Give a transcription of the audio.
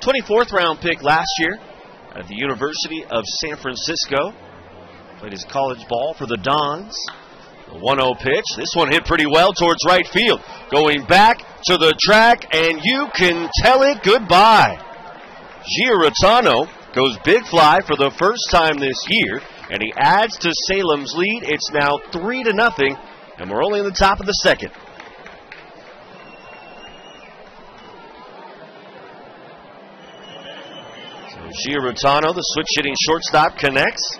24th round pick last year at the University of San Francisco. Played his college ball for the Dons. The 1 0 pitch. This one hit pretty well towards right field. Going back to the track, and you can tell it goodbye. Giarratano goes big fly for the first time this year, and he adds to Salem's lead. It's now 3 to nothing, and we're only in the top of the second. So Giarratano, the switch hitting shortstop, connects.